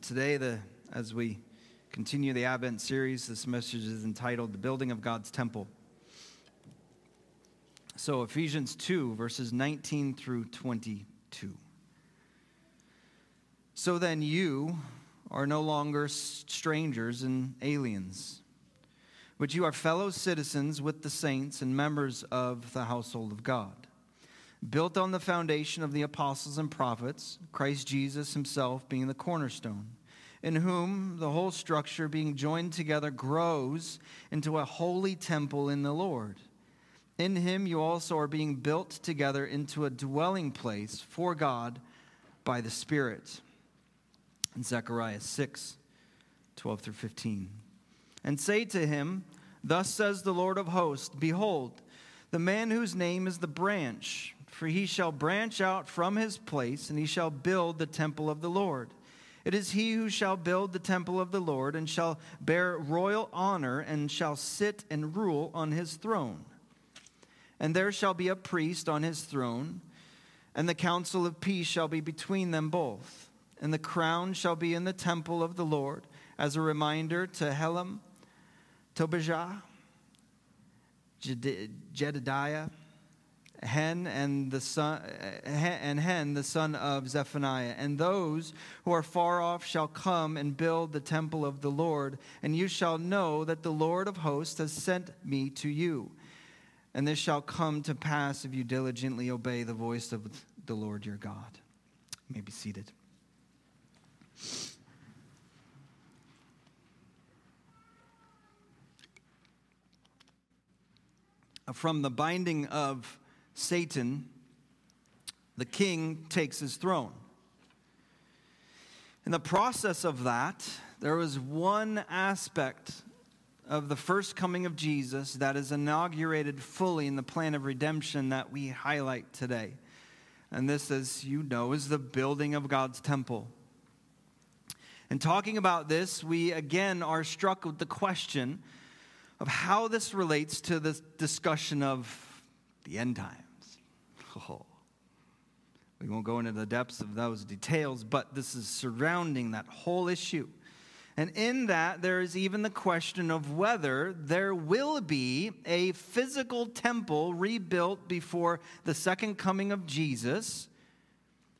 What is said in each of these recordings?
And today, the, as we continue the Advent series, this message is entitled The Building of God's Temple. So, Ephesians 2, verses 19 through 22. So then, you are no longer strangers and aliens, but you are fellow citizens with the saints and members of the household of God built on the foundation of the apostles and prophets, Christ Jesus himself being the cornerstone, in whom the whole structure being joined together grows into a holy temple in the Lord. In him you also are being built together into a dwelling place for God by the Spirit. In Zechariah 6 12 through 15. And say to him, Thus says the Lord of hosts, Behold, the man whose name is the branch for he shall branch out from his place, and he shall build the temple of the Lord. It is he who shall build the temple of the Lord, and shall bear royal honor, and shall sit and rule on his throne. And there shall be a priest on his throne, and the counsel of peace shall be between them both. And the crown shall be in the temple of the Lord, as a reminder to Helam, Tobijah, Jedediah, Hen and the son eh, eh, and Hen the son of Zephaniah. And those who are far off shall come and build the temple of the Lord and you shall know that the Lord of hosts has sent me to you. And this shall come to pass if you diligently obey the voice of the Lord your God. You may be seated. From the binding of Satan, the king takes his throne. In the process of that, there was one aspect of the first coming of Jesus that is inaugurated fully in the plan of redemption that we highlight today. And this, as you know, is the building of God's temple. And talking about this, we again are struck with the question of how this relates to the discussion of the end time. Oh. We won't go into the depths of those details, but this is surrounding that whole issue. And in that, there is even the question of whether there will be a physical temple rebuilt before the second coming of Jesus,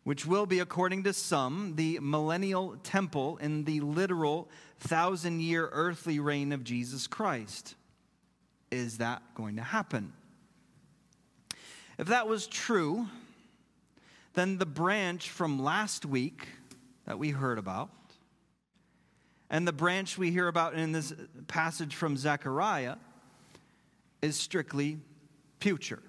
which will be, according to some, the millennial temple in the literal thousand year earthly reign of Jesus Christ. Is that going to happen? If that was true, then the branch from last week that we heard about, and the branch we hear about in this passage from Zechariah, is strictly future.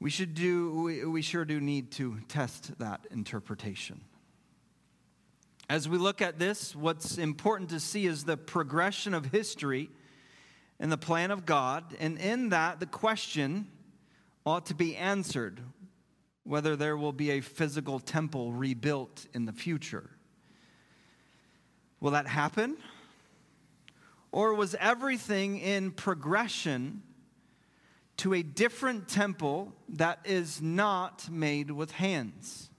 We should do we, we sure do need to test that interpretation. As we look at this, what's important to see is the progression of history in the plan of God. And in that, the question ought to be answered whether there will be a physical temple rebuilt in the future. Will that happen? Or was everything in progression to a different temple that is not made with hands?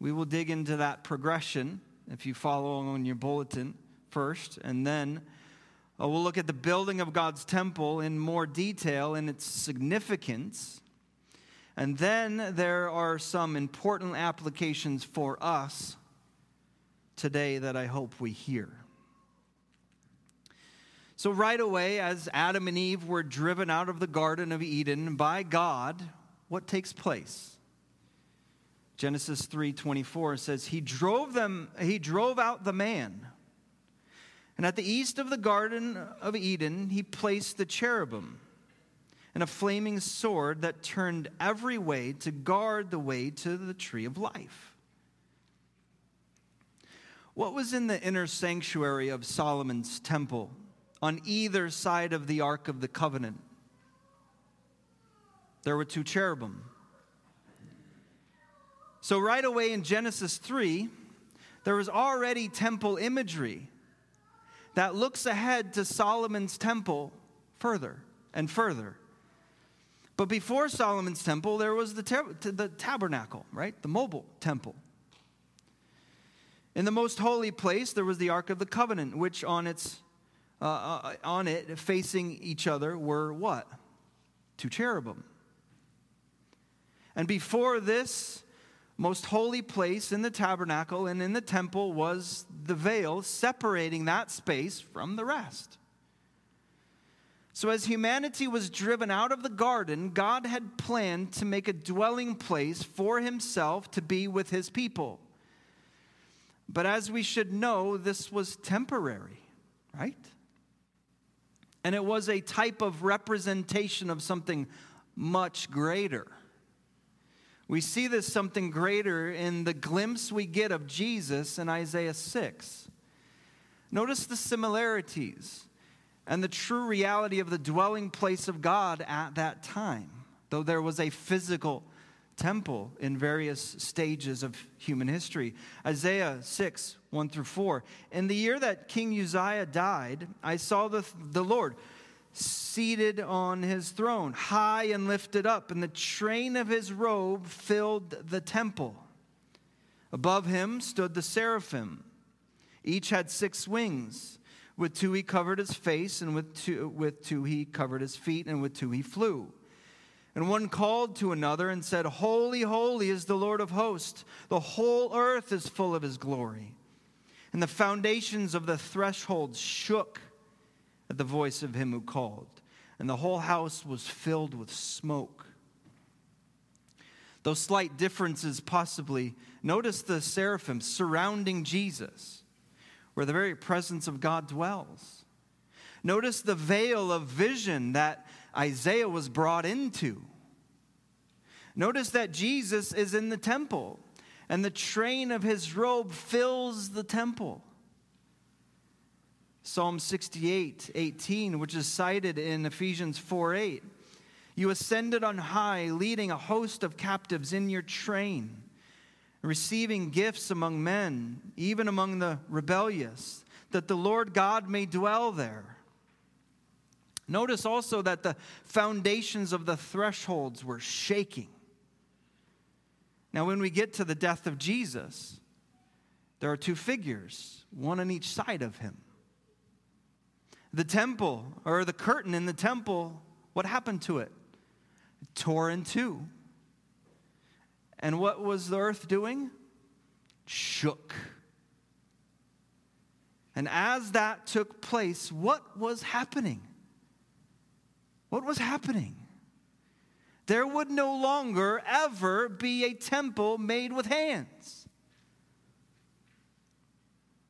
We will dig into that progression if you follow on your bulletin first, and then uh, we'll look at the building of God's temple in more detail and its significance. And then there are some important applications for us today that I hope we hear. So, right away, as Adam and Eve were driven out of the Garden of Eden by God, what takes place? Genesis 3:24 says he drove them he drove out the man and at the east of the Garden of Eden, he placed the cherubim and a flaming sword that turned every way to guard the way to the tree of life. What was in the inner sanctuary of Solomon's temple on either side of the Ark of the Covenant? There were two cherubim. So, right away in Genesis 3, there was already temple imagery that looks ahead to Solomon's temple further and further. But before Solomon's temple, there was the, the tabernacle, right? The mobile temple In the most holy place, there was the Ark of the Covenant, which on, its, uh, uh, on it, facing each other, were what? Two cherubim. And before this most holy place in the tabernacle and in the temple was the veil separating that space from the rest. So, as humanity was driven out of the garden, God had planned to make a dwelling place for himself to be with his people. But as we should know, this was temporary, right? And it was a type of representation of something much greater. We see this something greater in the glimpse we get of Jesus in Isaiah 6. Notice the similarities and the true reality of the dwelling place of God at that time, though there was a physical temple in various stages of human history. Isaiah 6, 1 through 4. In the year that King Uzziah died, I saw the, the Lord seated on his throne, high and lifted up, and the train of his robe filled the temple. Above him stood the seraphim. Each had six wings. With two he covered his face, and with two, with two he covered his feet, and with two he flew. And one called to another and said, Holy, holy is the Lord of hosts. The whole earth is full of his glory. And the foundations of the thresholds shook at the voice of him who called, and the whole house was filled with smoke. Those slight differences, possibly, notice the seraphim surrounding Jesus, where the very presence of God dwells. Notice the veil of vision that Isaiah was brought into. Notice that Jesus is in the temple, and the train of his robe fills the temple. Psalm 68, 18, which is cited in Ephesians 4 8. You ascended on high, leading a host of captives in your train, receiving gifts among men, even among the rebellious, that the Lord God may dwell there. Notice also that the foundations of the thresholds were shaking. Now, when we get to the death of Jesus, there are two figures, one on each side of him. The temple, or the curtain in the temple, what happened to it? It tore in two. And what was the earth doing? Shook. And as that took place, what was happening? What was happening? There would no longer ever be a temple made with hands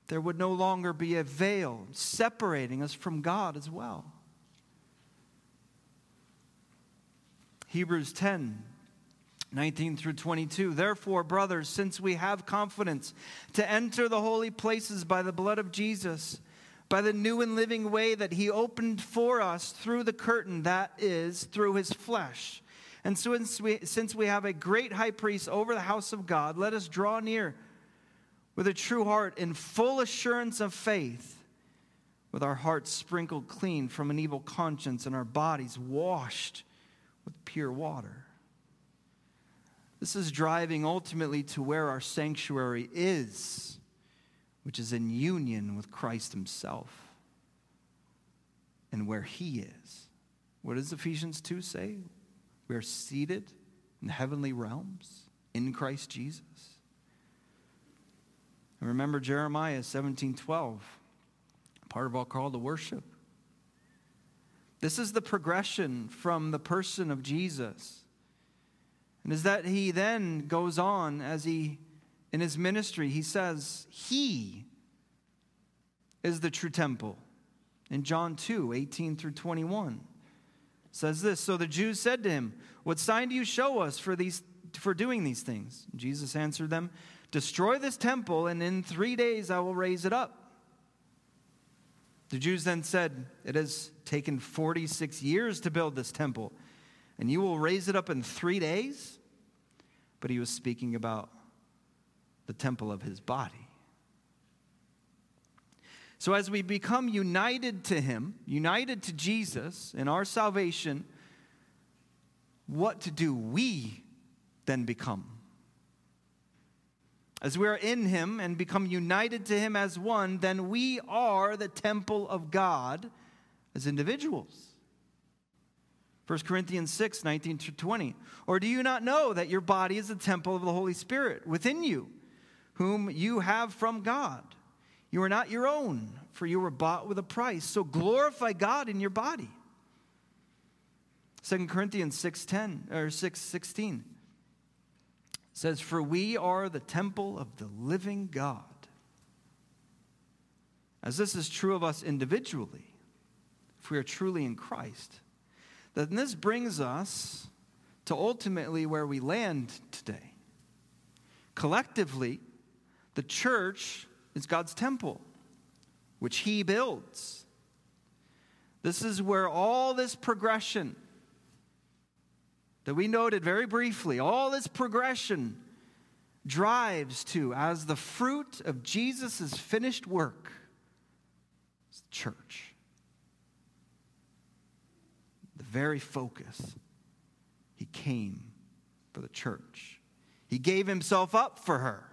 there would no longer be a veil separating us from God as well. Hebrews 10 19 through 22. Therefore, brothers, since we have confidence to enter the holy places by the blood of Jesus, by the new and living way that he opened for us through the curtain, that is, through his flesh. And so, since we, since we have a great high priest over the house of God, let us draw near with a true heart in full assurance of faith, with our hearts sprinkled clean from an evil conscience and our bodies washed with pure water. This is driving ultimately to where our sanctuary is, which is in union with Christ Himself and where He is. What does Ephesians 2 say? We are seated in heavenly realms in Christ Jesus. And remember Jeremiah 17 12, part of our call to worship. This is the progression from the person of Jesus. And is that he then goes on as he, in his ministry, he says, He is the true temple. In John 2 18 through 21 says this So the Jews said to him, What sign do you show us for, these, for doing these things? Jesus answered them, Destroy this temple, and in three days I will raise it up. The Jews then said, It has taken 46 years to build this temple, and you will raise it up in three days? But he was speaking about the temple of his body. So, as we become united to him, united to Jesus in our salvation, what to do we then become? As we are in him and become united to him as one, then we are the temple of God as individuals. 1 Corinthians 6, 19 to 20. Or do you not know that your body is the temple of the Holy Spirit within you, whom you have from God? You are not your own, for you were bought with a price. So glorify God in your body. 2 Corinthians 6:10 or 6:16 says for we are the temple of the living God. As this is true of us individually, if we are truly in Christ, then this brings us to ultimately where we land today. Collectively, the church is God's temple, which He builds. This is where all this progression that we noted very briefly, all this progression drives to as the fruit of Jesus' finished work, is the church. The very focus. He came for the church. He gave himself up for her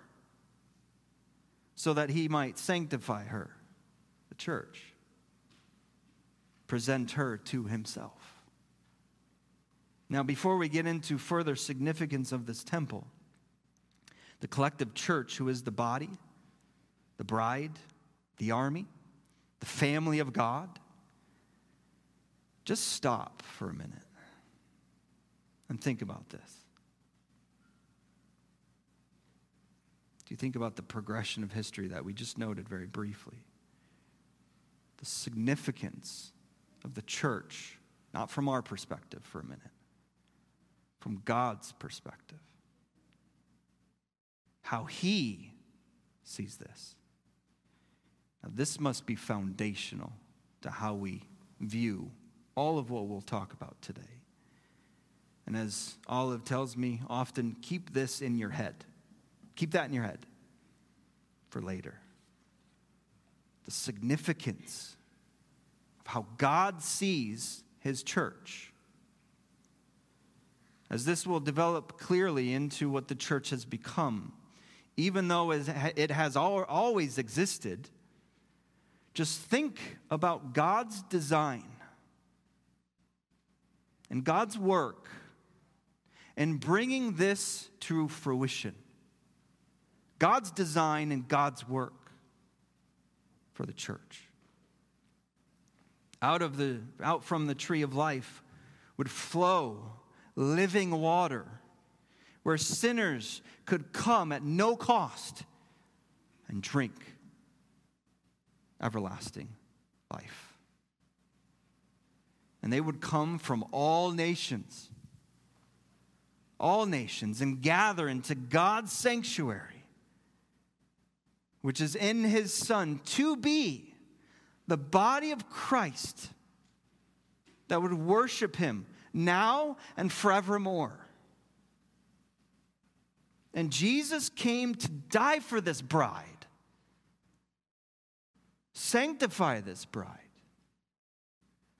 so that he might sanctify her, the church, present her to himself. Now, before we get into further significance of this temple, the collective church, who is the body, the bride, the army, the family of God, just stop for a minute and think about this. Do you think about the progression of history that we just noted very briefly? The significance of the church, not from our perspective for a minute, from God's perspective. How He sees this. Now, this must be foundational to how we view all of what we'll talk about today. And as Olive tells me often, keep this in your head. Keep that in your head for later. The significance of how God sees his church as this will develop clearly into what the church has become. Even though it has always existed, just think about God's design and God's work in bringing this to fruition. God's design and God's work for the church. Out of the out from the tree of life would flow living water where sinners could come at no cost and drink everlasting life. And they would come from all nations, all nations, and gather into God's sanctuary, which is in his Son, to be the body of Christ that would worship him now and forevermore. And Jesus came to die for this bride, sanctify this bride,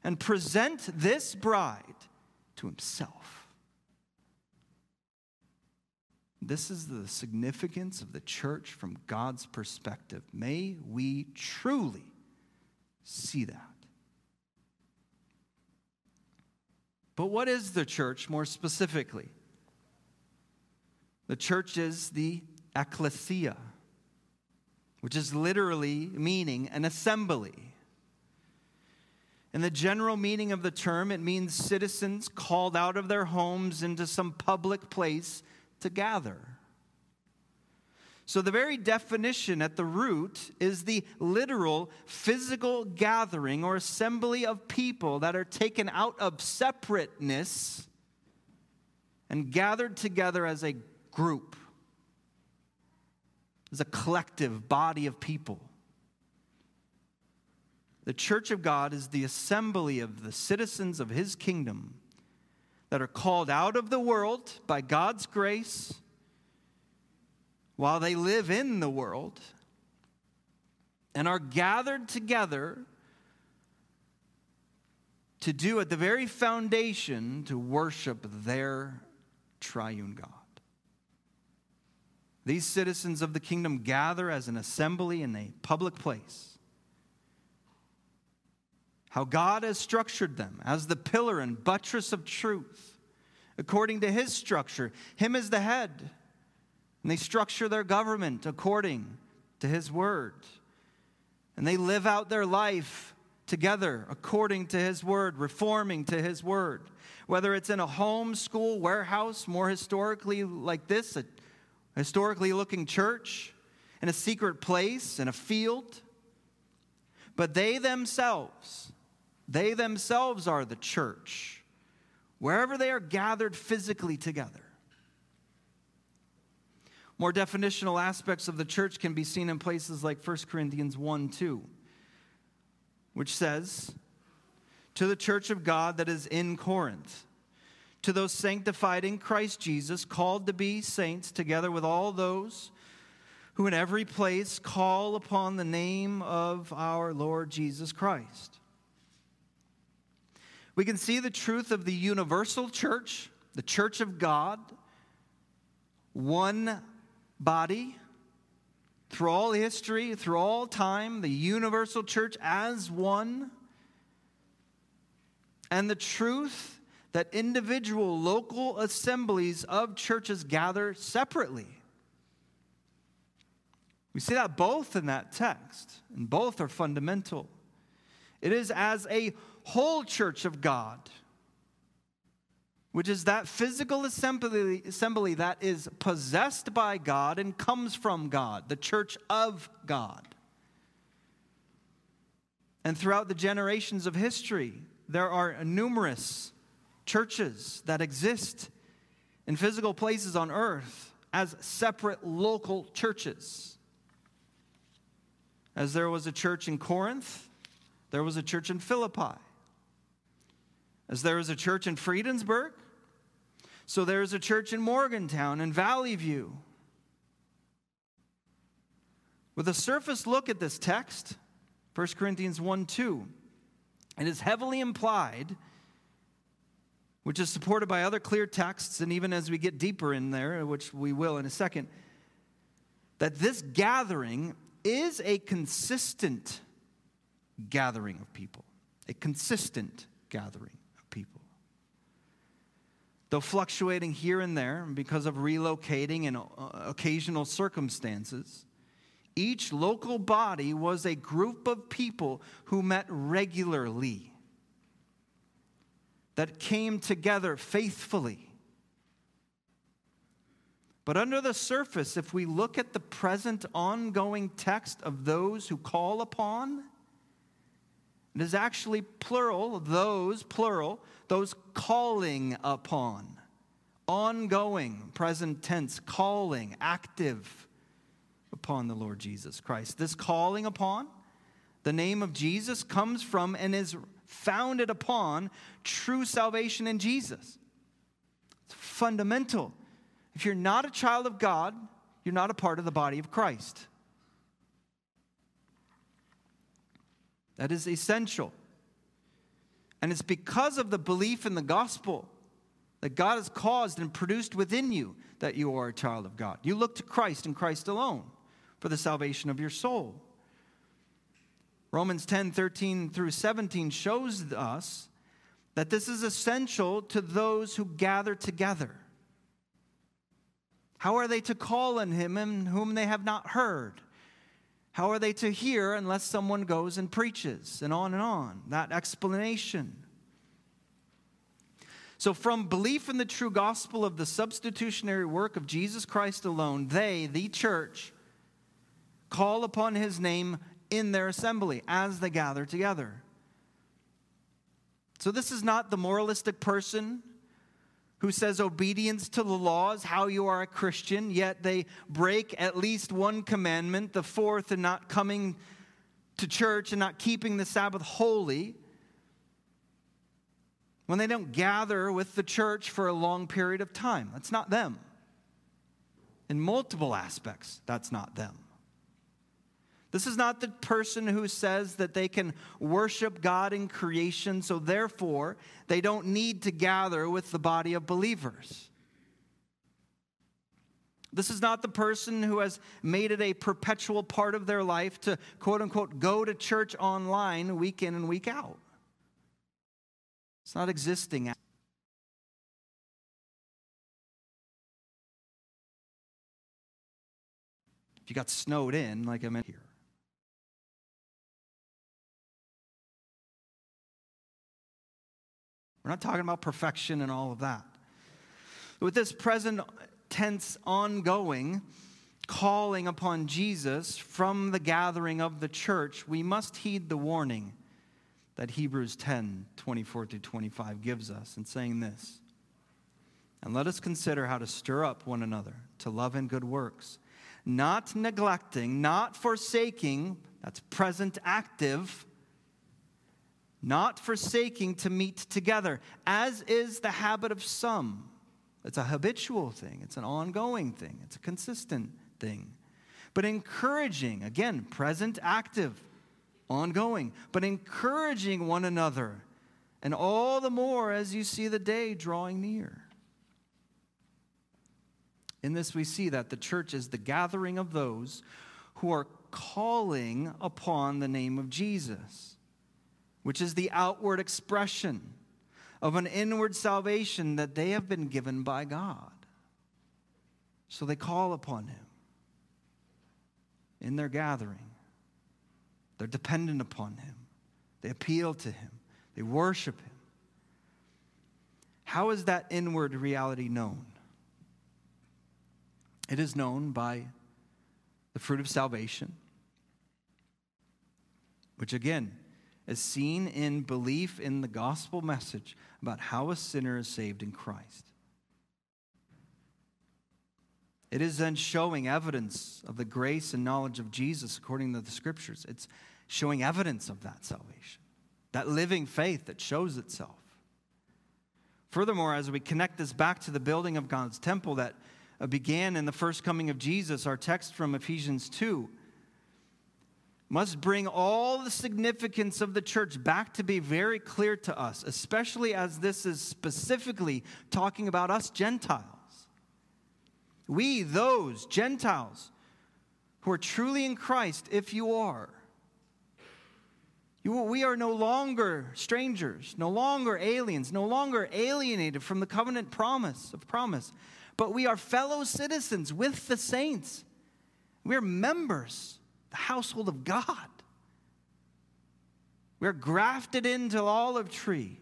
and present this bride to himself. This is the significance of the church from God's perspective. May we truly see that. But what is the church more specifically? The church is the ecclesia, which is literally meaning an assembly. In the general meaning of the term, it means citizens called out of their homes into some public place to gather. So, the very definition at the root is the literal physical gathering or assembly of people that are taken out of separateness and gathered together as a group, as a collective body of people. The church of God is the assembly of the citizens of his kingdom that are called out of the world by God's grace while they live in the world and are gathered together to do at the very foundation to worship their triune God. These citizens of the kingdom gather as an assembly in a public place. How God has structured them as the pillar and buttress of truth, according to his structure, him as the head. And they structure their government according to his word. And they live out their life together according to his word, reforming to his word. Whether it's in a home, school, warehouse, more historically like this, a historically looking church, in a secret place, in a field. But they themselves, they themselves are the church, wherever they are gathered physically together. More definitional aspects of the church can be seen in places like 1 Corinthians 1 2, which says, To the church of God that is in Corinth, to those sanctified in Christ Jesus, called to be saints, together with all those who in every place call upon the name of our Lord Jesus Christ. We can see the truth of the universal church, the church of God, one body through all history, through all time, the universal church as one, and the truth that individual local assemblies of churches gather separately. We see that both in that text, and both are fundamental. It is as a whole church of God which is that physical assembly, assembly that is possessed by God and comes from God, the church of God. And throughout the generations of history, there are numerous churches that exist in physical places on earth as separate local churches. As there was a church in Corinth, there was a church in Philippi. As there was a church in Friedensburg, so there's a church in Morgantown and Valley View. With a surface look at this text, 1 Corinthians 1 2, it is heavily implied, which is supported by other clear texts, and even as we get deeper in there, which we will in a second, that this gathering is a consistent gathering of people, a consistent gathering though fluctuating here and there because of relocating and uh, occasional circumstances, each local body was a group of people who met regularly, that came together faithfully. But under the surface, if we look at the present ongoing text of those who call upon, it is actually plural, those, plural, those calling upon. Ongoing, present tense, calling, active upon the Lord Jesus Christ. This calling upon the name of Jesus comes from and is founded upon true salvation in Jesus. It's fundamental. If you're not a child of God, you're not a part of the body of Christ. That is essential. And it's because of the belief in the gospel that God has caused and produced within you that you are a child of God. You look to Christ and Christ alone for the salvation of your soul. Romans 10 13 through 17 shows us that this is essential to those who gather together. How are they to call on him in whom they have not heard? How are they to hear unless someone goes and preaches? And on and on. That explanation. So, from belief in the true gospel of the substitutionary work of Jesus Christ alone, they, the church, call upon his name in their assembly as they gather together. So, this is not the moralistic person who says obedience to the law is how you are a Christian, yet they break at least one commandment, the fourth, and not coming to church and not keeping the Sabbath holy. When they don't gather with the church for a long period of time, that's not them. In multiple aspects, that's not them. This is not the person who says that they can worship God in creation, so therefore they don't need to gather with the body of believers. This is not the person who has made it a perpetual part of their life to quote unquote go to church online week in and week out. It's not existing. If you got snowed in, like I'm in here. We're not talking about perfection and all of that. With this present tense ongoing calling upon Jesus from the gathering of the church, we must heed the warning that Hebrews 10 24 through 25 gives us in saying this. And let us consider how to stir up one another to love and good works, not neglecting, not forsaking, that's present active not forsaking to meet together, as is the habit of some. It's a habitual thing, it's an ongoing thing, it's a consistent thing. But encouraging, again, present active, ongoing, but encouraging one another, and all the more as you see the day drawing near. In this, we see that the church is the gathering of those who are calling upon the name of Jesus which is the outward expression of an inward salvation that they have been given by God. So they call upon Him in their gathering. They're dependent upon Him, they appeal to Him, they worship Him. How is that inward reality known? It is known by the fruit of salvation, which again is seen in belief in the gospel message about how a sinner is saved in Christ. It is then showing evidence of the grace and knowledge of Jesus according to the scriptures. It's showing evidence of that salvation, that living faith that shows itself. Furthermore, as we connect this back to the building of God's temple that began in the first coming of Jesus, our text from Ephesians 2 must bring all the significance of the church back to be very clear to us, especially as this is specifically talking about us Gentiles. We, those Gentiles who are truly in Christ, if you are, we are no longer strangers, no longer aliens, no longer alienated from the covenant promise of promise, but we are fellow citizens with the saints. We are members the household of God. We're grafted into the olive tree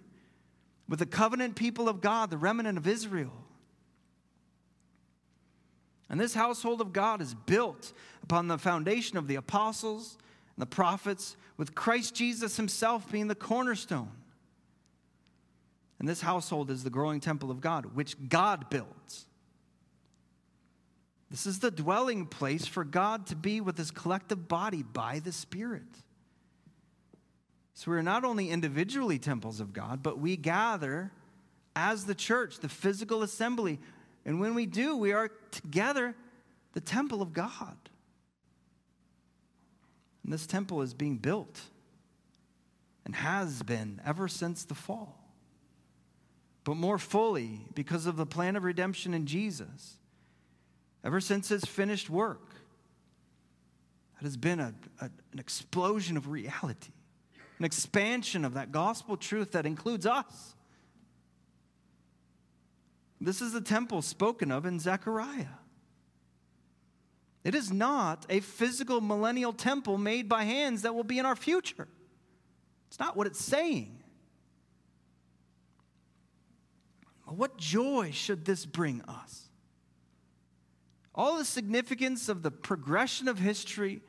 with the covenant people of God, the remnant of Israel. And this household of God is built upon the foundation of the apostles and the prophets, with Christ Jesus himself being the cornerstone. And this household is the growing temple of God, which God builds. This is the dwelling place for God to be with his collective body by the Spirit. So we're not only individually temples of God, but we gather as the church, the physical assembly. And when we do, we are together the temple of God. And this temple is being built and has been ever since the fall. But more fully, because of the plan of redemption in Jesus ever since his finished work. That has been a, a, an explosion of reality, an expansion of that gospel truth that includes us. This is the temple spoken of in Zechariah. It is not a physical millennial temple made by hands that will be in our future. It's not what it's saying. What joy should this bring us? All the significance of the progression of history,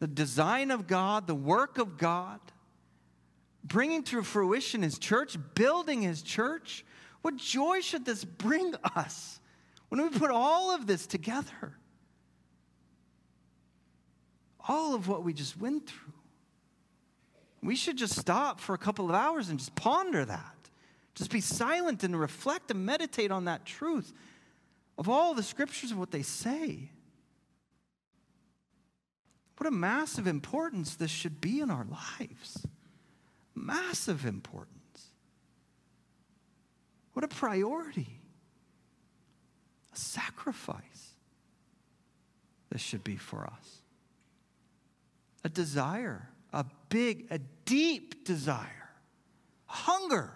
the design of God, the work of God, bringing to fruition His church, building His church. What joy should this bring us when we put all of this together? All of what we just went through. We should just stop for a couple of hours and just ponder that. Just be silent and reflect and meditate on that truth of all the scriptures of what they say. What a massive importance this should be in our lives. Massive importance. What a priority. A sacrifice. this should be for us. A desire, a big, a deep desire, hunger,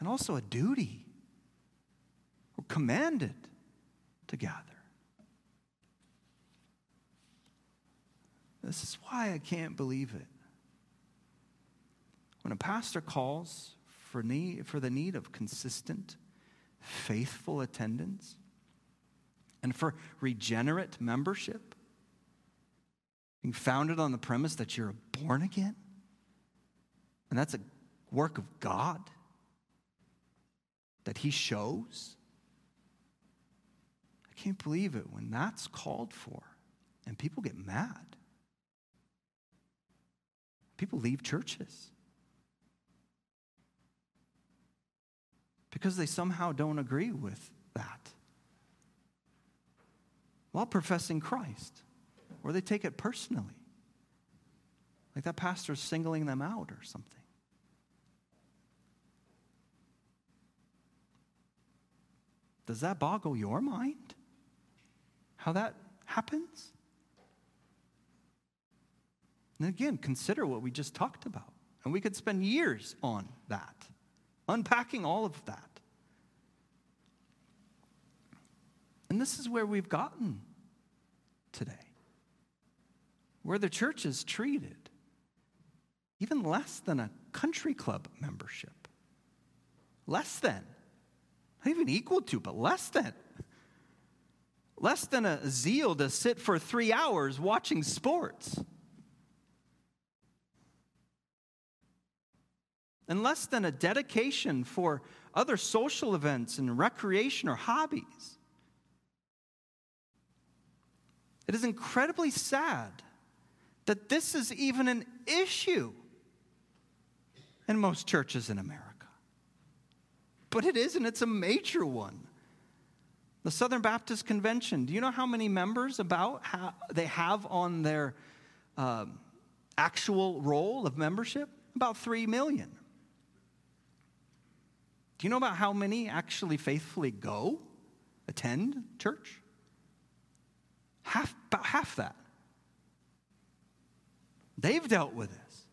and also a duty. Commanded to gather. This is why I can't believe it. When a pastor calls for, need, for the need of consistent, faithful attendance and for regenerate membership, being founded on the premise that you're born again, and that's a work of God that He shows. Can't believe it when that's called for and people get mad. People leave churches because they somehow don't agree with that while professing Christ, or they take it personally. Like that pastor's singling them out or something. Does that boggle your mind? How that happens? And again, consider what we just talked about. And we could spend years on that, unpacking all of that. And this is where we've gotten today, where the church is treated even less than a country club membership. Less than. Not even equal to, but less than. Less than a zeal to sit for three hours watching sports. and less than a dedication for other social events and recreation or hobbies. It is incredibly sad that this is even an issue in most churches in America. But it is, and it's a major one. The Southern Baptist Convention, do you know how many members about they have on their um, actual roll of membership? About 3 million. Do you know about how many actually faithfully go, attend church? Half, about half that. They've dealt with this.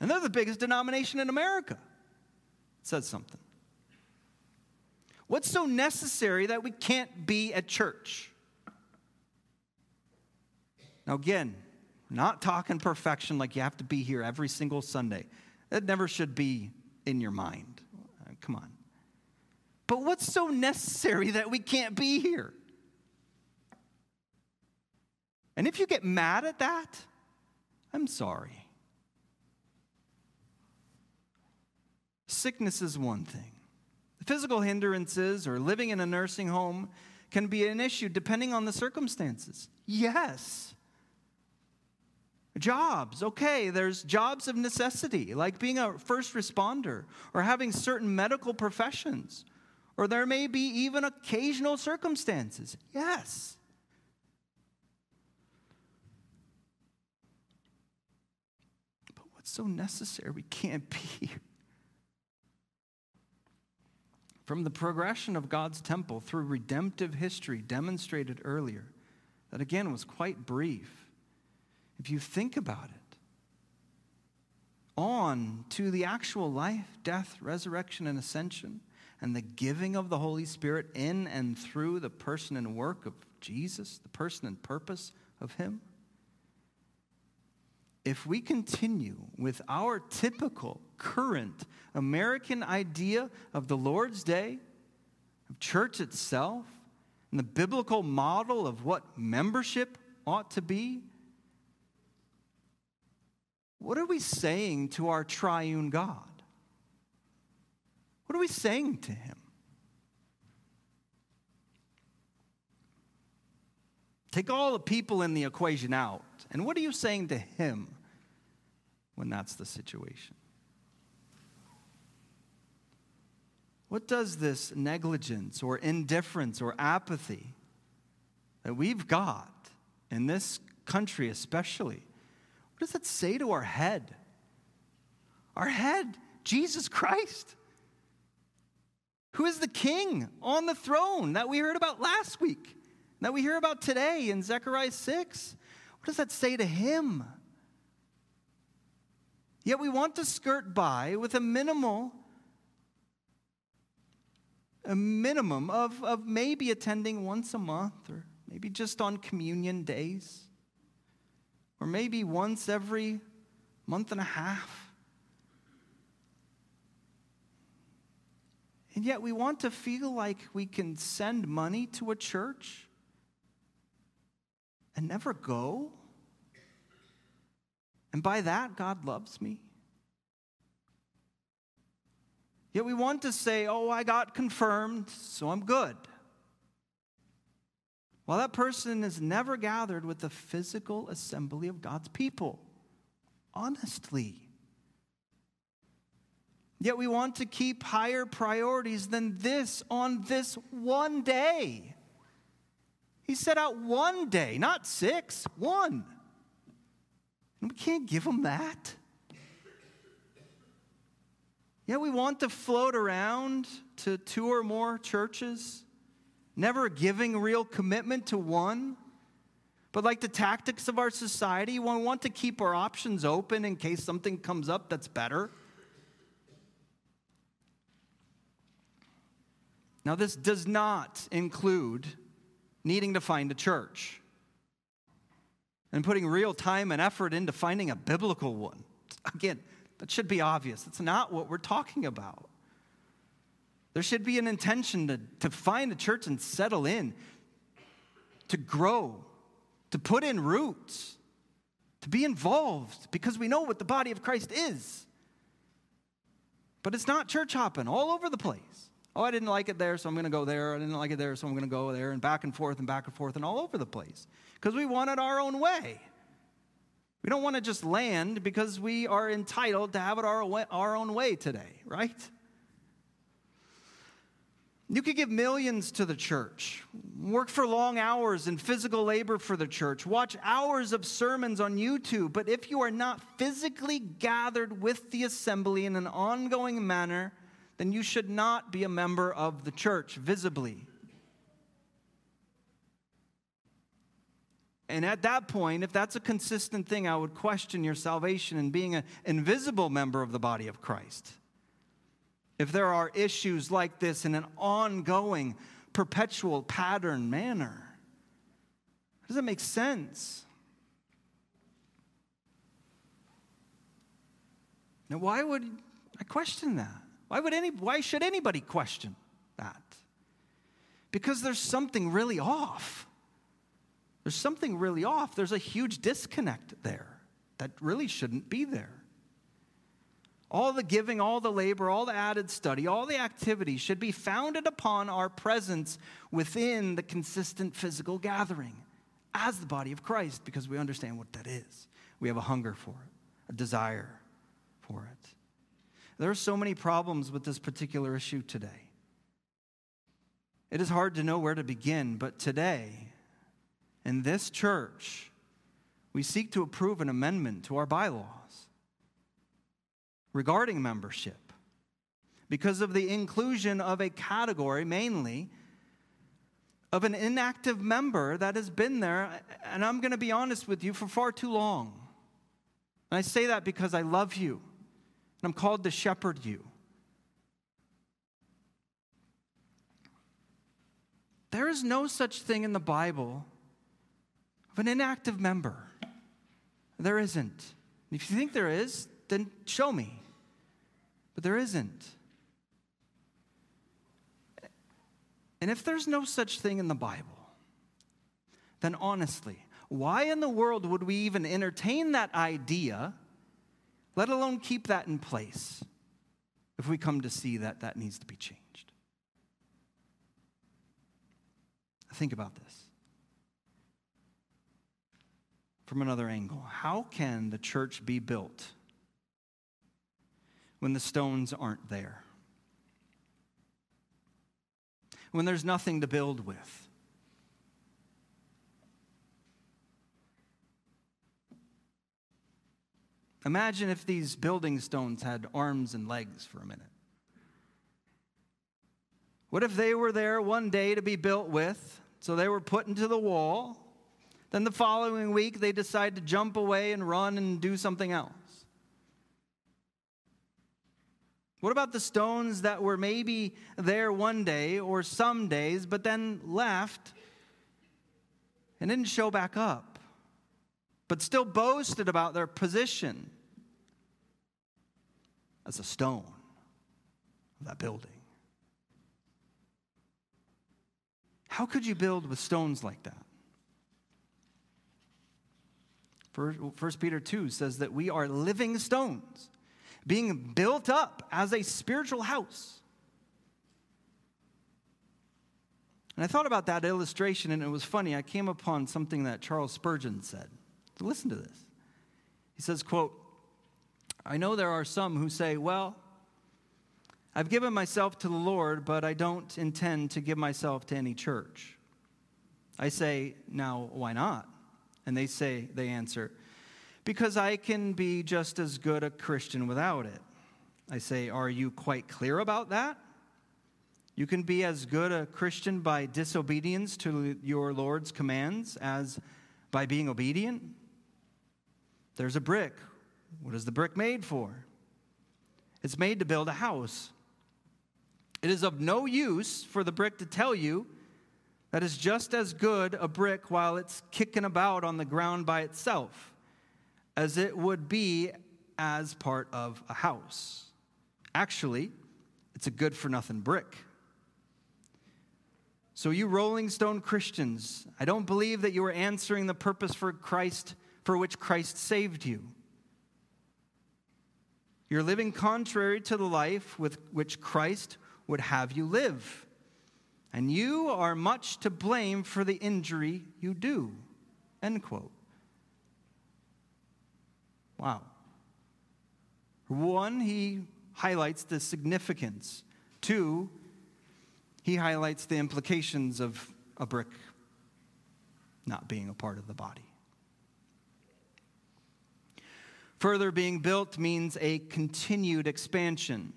And they're the biggest denomination in America. It says something. What's so necessary that we can't be at church? Now, again, not talking perfection like you have to be here every single Sunday. That never should be in your mind. Uh, come on. But what's so necessary that we can't be here? And if you get mad at that, I'm sorry. Sickness is one thing. Physical hindrances or living in a nursing home can be an issue depending on the circumstances. Yes. Jobs, okay, there's jobs of necessity, like being a first responder or having certain medical professions or there may be even occasional circumstances. Yes. But what's so necessary? We can't be From the progression of God's temple through redemptive history demonstrated earlier, that again was quite brief. If you think about it, on to the actual life, death, resurrection, and ascension and the giving of the Holy Spirit in and through the person and work of Jesus, the person and purpose of Him? If we continue with our typical current American idea of the Lord's Day, of church itself, and the biblical model of what membership ought to be, what are we saying to our triune God? What are we saying to him? Take all the people in the equation out. And what are you saying to him when that's the situation? What does this negligence or indifference or apathy that we've got in this country, especially, what does that say to our head? Our head, Jesus Christ who is the king on the throne that we heard about last week, that we hear about today in Zechariah 6. What does that say to him? Yet we want to skirt by with a minimal a minimum of, of maybe attending once a month or maybe just on communion days or maybe once every month and a half. And yet we want to feel like we can send money to a church and never go. And by that, God loves me. Yet we want to say, oh, I got confirmed, so I'm good. Well, that person is never gathered with the physical assembly of God's people. Honestly. Yet we want to keep higher priorities than this on this one day. He set out one day, not six, one. And we can't give him that. Yeah, we want to float around to two or more churches, never giving real commitment to one. But like the tactics of our society, we want to keep our options open in case something comes up that's better. Now, this does not include needing to find a church and putting real time and effort into finding a biblical one. Again, that should be obvious. That's not what we're talking about. There should be an intention to, to find a church and settle in, to grow, to put in roots, to be involved, because we know what the body of Christ is. But it's not church hopping all over the place. Oh, I didn't like it there, so I'm going to go there. I didn't like it there, so I'm going to go there, and back and forth and back and forth and all over the place. Because we want it our own way. We don't want to just land because we are entitled to have it our, way, our own way today, right? You could give millions to the church, work for long hours in physical labor for the church, watch hours of sermons on YouTube, but if you are not physically gathered with the assembly in an ongoing manner, then you should not be a member of the church visibly. And at that point, if that's a consistent thing, I would question your salvation and being an invisible member of the body of Christ. If there are issues like this in an ongoing, perpetual pattern manner, does that make sense? Now, why would I question that? Why, would any, why should anybody question that? Because there's something really off. There's something really off. There's a huge disconnect there that really shouldn't be there. All the giving, all the labor, all the added study, all the activity should be founded upon our presence within the consistent physical gathering as the body of Christ because we understand what that is. We have a hunger for it, a desire for it. There are so many problems with this particular issue today. It is hard to know where to begin, but today, in this church, we seek to approve an amendment to our bylaws regarding membership because of the inclusion of a category, mainly, of an inactive member that has been there, and I'm going to be honest with you, for far too long. And I say that because I love you, and I'm called to shepherd you. There is no such thing in the Bible of an inactive member. There isn't. If you think there is, then show me. But there isn't. And if there's no such thing in the Bible, then honestly, why in the world would we even entertain that idea, let alone keep that in place, if we come to see that that needs to be changed? Think about this. From another angle. How can the church be built when the stones aren't there? When there's nothing to build with? Imagine if these building stones had arms and legs for a minute. What if they were there one day to be built with? So they were put into the wall. Then the following week, they decide to jump away and run and do something else. What about the stones that were maybe there one day or some days, but then left and didn't show back up, but still boasted about their position as a stone of that building? How could you build with stones like that? First Peter 2 says that we are living stones being built up as a spiritual house. And I thought about that illustration and it was funny. I came upon something that Charles Spurgeon said. So listen to this. He says, quote, I know there are some who say, well, I've given myself to the Lord, but I don't intend to give myself to any church. I say, Now, why not? And they say, They answer, Because I can be just as good a Christian without it. I say, Are you quite clear about that? You can be as good a Christian by disobedience to your Lord's commands as by being obedient. There's a brick. What is the brick made for? It's made to build a house. It is of no use for the brick to tell you that is just as good a brick while it's kicking about on the ground by itself as it would be as part of a house. Actually, it's a good for nothing brick. So, you Rolling Stone Christians, I don't believe that you are answering the purpose for Christ for which Christ saved you. You're living contrary to the life with which Christ would have you live. And you are much to blame for the injury you do. End quote. Wow. One, he highlights the significance. Two, he highlights the implications of a brick not being a part of the body. Further, being built means a continued expansion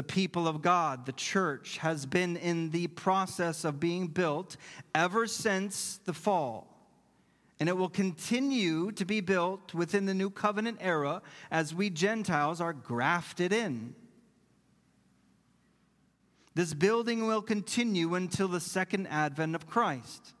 the people of God, the church, has been in the process of being built ever since the fall. And it will continue to be built within the new covenant era as we Gentiles are grafted in. This building will continue until the second advent of Christ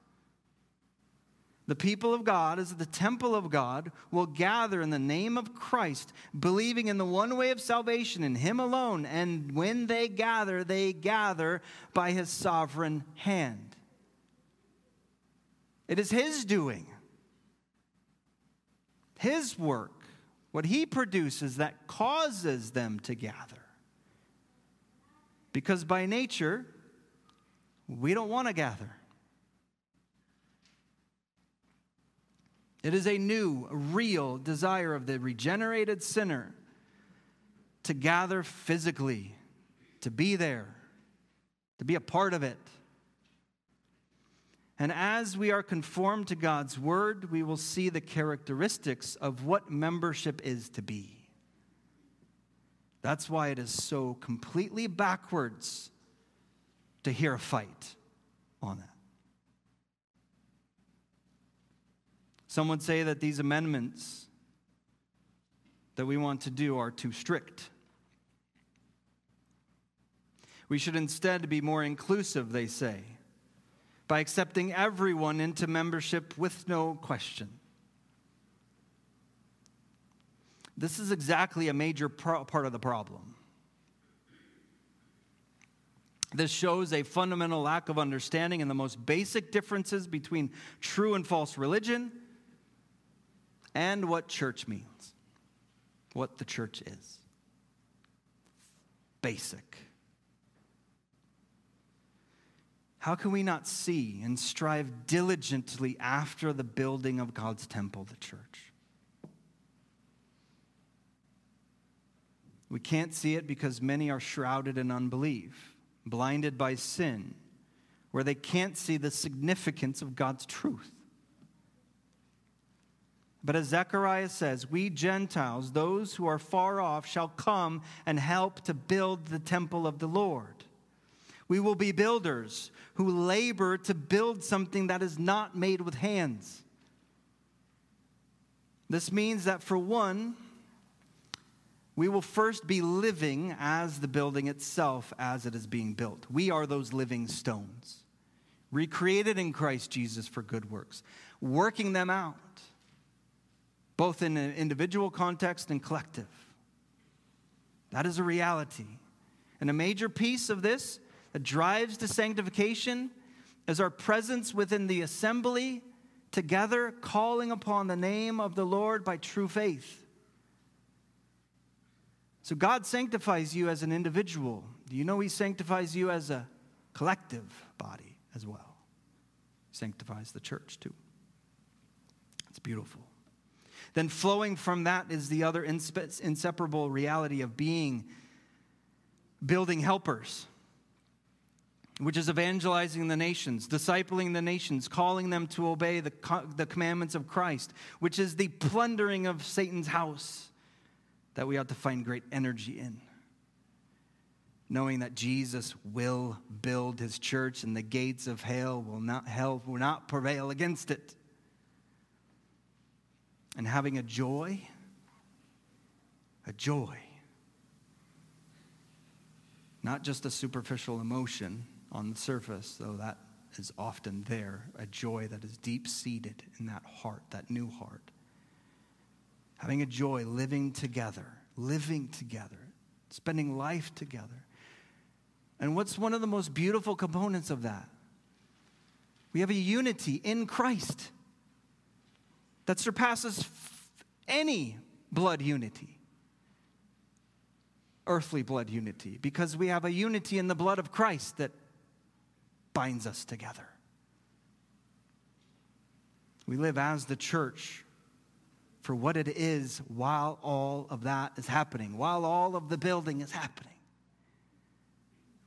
the people of God, as the temple of God, will gather in the name of Christ, believing in the one way of salvation, in Him alone. And when they gather, they gather by His sovereign hand. It is His doing, His work, what He produces that causes them to gather. Because by nature, we don't want to gather. It is a new, real desire of the regenerated sinner to gather physically, to be there, to be a part of it. And as we are conformed to God's word, we will see the characteristics of what membership is to be. That's why it is so completely backwards to hear a fight on that. Some would say that these amendments that we want to do are too strict. We should instead be more inclusive, they say, by accepting everyone into membership with no question. This is exactly a major pro- part of the problem. This shows a fundamental lack of understanding in the most basic differences between true and false religion and what church means, what the church is. Basic. How can we not see and strive diligently after the building of God's temple, the church? We can't see it because many are shrouded in unbelief, blinded by sin, where they can't see the significance of God's truth. But as Zechariah says, we Gentiles, those who are far off, shall come and help to build the temple of the Lord. We will be builders who labor to build something that is not made with hands. This means that, for one, we will first be living as the building itself as it is being built. We are those living stones, recreated in Christ Jesus for good works, working them out, both in an individual context and collective. That is a reality. And a major piece of this that drives to sanctification is our presence within the assembly together, calling upon the name of the Lord by true faith. So God sanctifies you as an individual. Do you know He sanctifies you as a collective body as well? Sanctifies the church too. It's beautiful. Then, flowing from that is the other inseparable reality of being building helpers which is evangelizing the nations, discipling the nations, calling them to obey the, the commandments of Christ, which is the plundering of Satan's house that we ought to find great energy in. Knowing that Jesus will build his church and the gates of hell will not, hell will not prevail against it. And having a joy, a joy, not just a superficial emotion on the surface, though that is often there, a joy that is deep seated in that heart, that new heart. Having a joy living together, living together, spending life together. And what's one of the most beautiful components of that? We have a unity in Christ that surpasses any blood unity, earthly blood unity, because we have a unity in the blood of Christ that binds us together. We live as the church for what it is while all of that is happening, while all of the building is happening.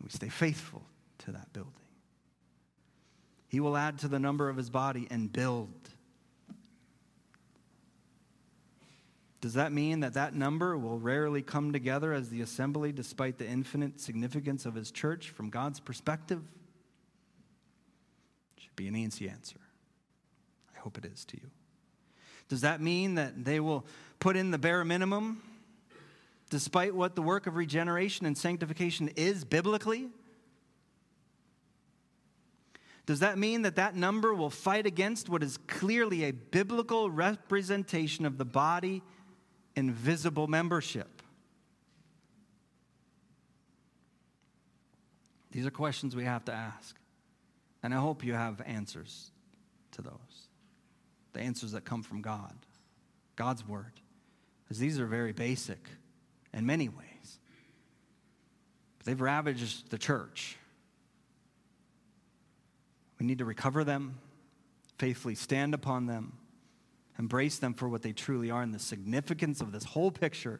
We stay faithful to that building. He will add to the number of his body and build. Does that mean that that number will rarely come together as the assembly despite the infinite significance of his church from God's perspective? Should be an easy answer. I hope it is to you. Does that mean that they will put in the bare minimum despite what the work of regeneration and sanctification is biblically? Does that mean that that number will fight against what is clearly a biblical representation of the body and visible membership? These are questions we have to ask. And I hope you have answers to those. The answers that come from God, God's word. Because these are very basic in many ways. But they've ravaged the church. We need to recover them, faithfully stand upon them, embrace them for what they truly are and the significance of this whole picture,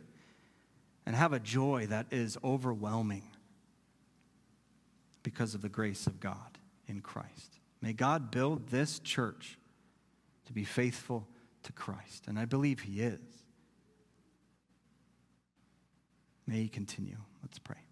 and have a joy that is overwhelming because of the grace of God in Christ. May God build this church to be faithful to Christ. And I believe He is. May He continue. Let's pray.